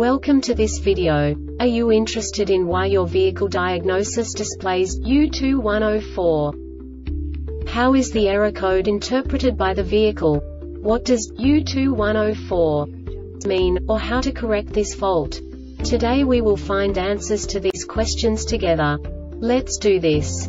Welcome to this video. Are you interested in why your vehicle diagnosis displays U2104? How is the error code interpreted by the vehicle? What does U2104 mean, or how to correct this fault? Today we will find answers to these questions together. Let's do this.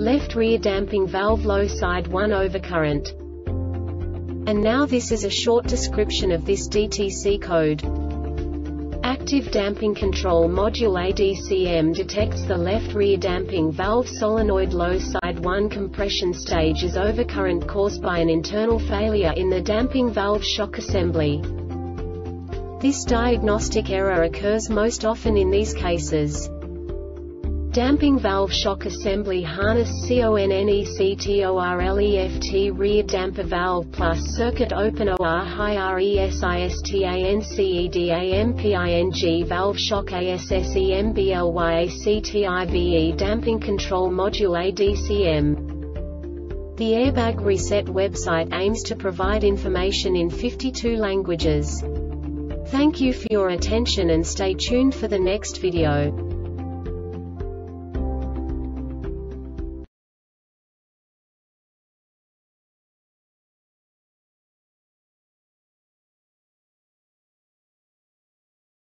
left rear damping valve low side 1 overcurrent. And now this is a short description of this DTC code. Active Damping Control Module ADCM detects the left rear damping valve solenoid low side 1 compression stage is overcurrent caused by an internal failure in the damping valve shock assembly. This diagnostic error occurs most often in these cases. Damping valve shock assembly harness CONNECTORLEFT rear damper valve plus circuit open OR high RESISTANCEDAMPING valve shock ASSEMBLYACTIVE damping control module ADCM. The Airbag Reset website aims to provide information in 52 languages. Thank you for your attention and stay tuned for the next video.